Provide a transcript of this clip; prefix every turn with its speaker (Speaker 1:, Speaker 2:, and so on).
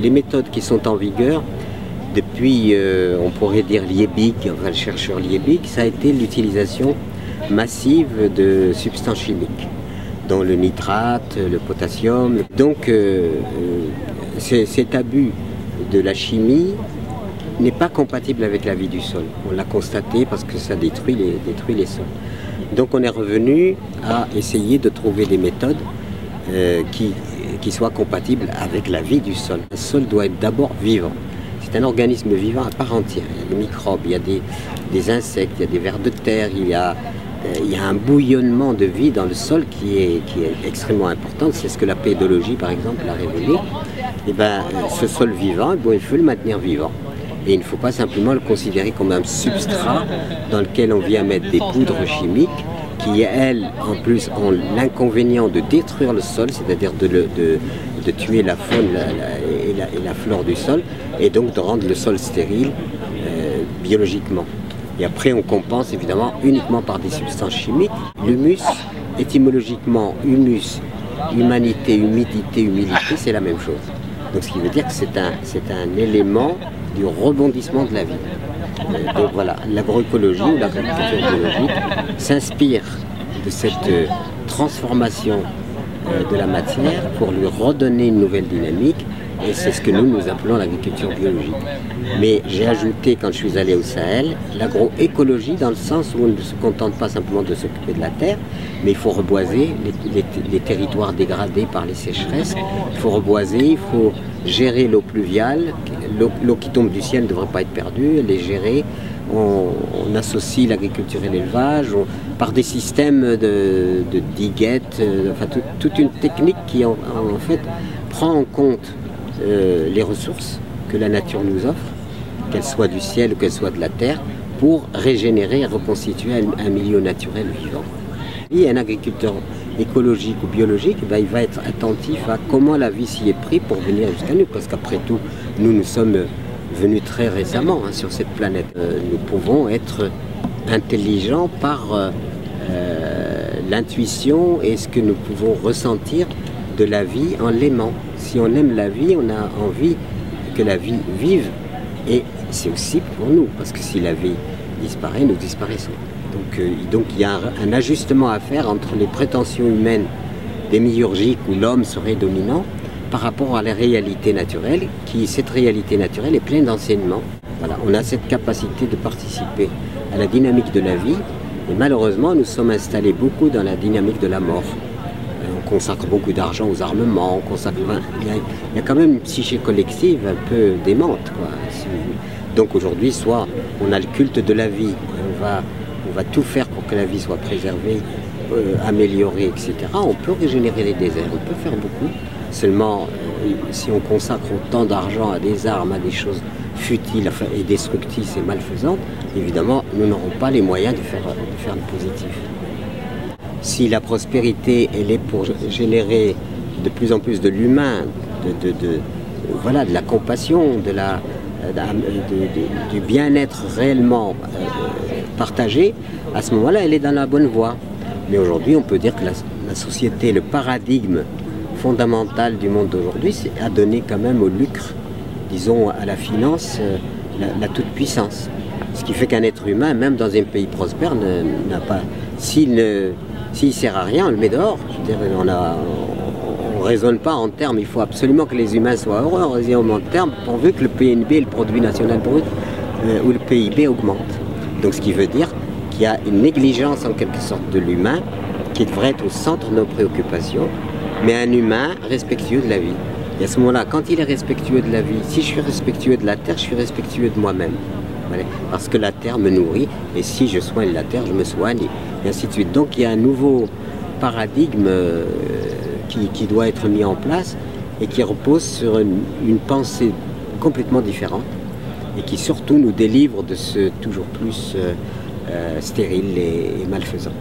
Speaker 1: les méthodes qui sont en vigueur, depuis, euh, on pourrait dire Liebig, enfin le chercheur Liebig, ça a été l'utilisation massive de substances chimiques, dont le nitrate, le potassium. Donc euh, euh, cet abus de la chimie n'est pas compatible avec la vie du sol. On l'a constaté parce que ça détruit les, détruit les sols. Donc on est revenu à essayer de trouver des méthodes qui, qui soient compatibles avec la vie du sol. Le sol doit être d'abord vivant. C'est un organisme vivant à part entière. Il y a des microbes, il y a des, insectes, il y a des vers de terre, il y a, euh, un bouillonnement de vie dans le sol qui est, extrêmement important. C'est ce que la pédologie, par exemple, a révélé. Et eh ben, ce sol vivant, eh il faut le maintenir vivant. Et il ne faut pas simplement le considérer comme un substrat dans lequel on vient mettre des poudres chimiques qui, elles, en plus, ont l'inconvénient de détruire le sol, c'est-à-dire de, tuer la faune et, la, flore du sol, et donc de rendre le sol stérile euh, biologiquement. Et après, on compense évidemment uniquement par des substances chimiques. L'humus, étymologiquement, humus, humanité, humidité, humilité, c'est la même chose. Donc ce qui veut dire que c'est un, c'est un élément du rebondissement de la vie. Euh, donc voilà, l'agroécologie ou l'agriculture biologique s'inspire de cette transformation euh, de la matière pour lui redonner une nouvelle dynamique et c'est ce que nous nous appelons l'agriculture biologique. Mais j'ai ajouté quand je suis allé au Sahel l'agroécologie dans le sens où on ne se contente pas simplement de s'occuper de la terre, mais il faut reboiser les, territoires dégradés par les sécheresses, il faut reboiser, il faut gérer l'eau pluviale, l'eau qui tombe du ciel ne devrait pas être perdue, elle est gérée, on, associe l'agriculture et l'élevage par des systèmes de, diguettes, euh, toute une technique qui prend en compte euh, les ressources que la nature nous offre, qu'elles soient du ciel ou qu'elles soient de la terre, pour régénérer et reconstituer un, milieu naturel vivant. Et un agriculteur écologique ou biologique, ben, il va être attentif à comment la vie s'y est prise pour venir jusqu'à nous, parce qu'après tout, nous, nous sommes venus très récemment hein, sur cette planète. Euh, nous pouvons être intelligents par euh, euh, l'intuition et ce que nous pouvons ressentir de la vie en l'aimant. Si on aime la vie, on a envie que la vie vive. Et c'est aussi pour nous, parce que si la vie disparaît, nous disparaissons. Donc, donc il y a un, ajustement à faire entre les prétentions humaines démiurgiques où l'homme serait dominant par rapport à la réalité naturelle, qui cette réalité naturelle est pleine d'enseignements. Voilà, on a cette capacité de participer à la dynamique de la vie, et malheureusement, nous sommes installés beaucoup dans la dynamique de la mort. Euh, on consacre beaucoup d'argent aux armements, on consacre, il, y a, quand même une psyché collective un peu démente. Donc aujourd'hui, soit on a le culte de la vie, on va, tout faire pour que la vie soit préservée, euh, améliorée, etc. On peut régénérer les déserts, on peut faire beaucoup. Seulement, euh, si on consacre autant d'argent à des armes, à des choses futiles et destructrices et malfaisantes, évidemment, nous n'aurons pas les moyens de faire, de positif. Si la prospérité, elle est pour générer de plus en plus de l'humain, de, voilà, de la compassion, de la, du bien-être réellement euh, partagé, à ce moment-là, elle est dans la bonne voie. Mais aujourd'hui, on peut dire que la société, le paradigme fondamentale du monde d'aujourd'hui, c'est à donner quand même au lucre, disons à la finance, euh, la, toute-puissance. Ce qui fait qu'un être humain, même dans un pays prospère, n'a pas. S'il ne s'il sert à rien, on le met dehors. on ne raisonne pas en termes, il faut absolument que les humains soient heureux, on raisonne en termes pourvu que le PNB, le produit national brut, euh, ou le PIB augmente. Donc ce qui veut dire qu'il y a une négligence en quelque sorte de l'humain qui devrait être au centre de nos préoccupations mais un humain respectueux de la vie. Et à ce moment-là, quand il est respectueux de la vie, si je suis respectueux de la terre, je suis respectueux de moi-même. Parce que la terre me nourrit, et si je soigne la terre, je me soigne, et ainsi de suite. Donc il y a un nouveau paradigme euh, qui, doit être mis en place et qui repose sur une, pensée complètement différente et qui surtout nous délivre de ce toujours plus euh, euh, stérile et malfaisant.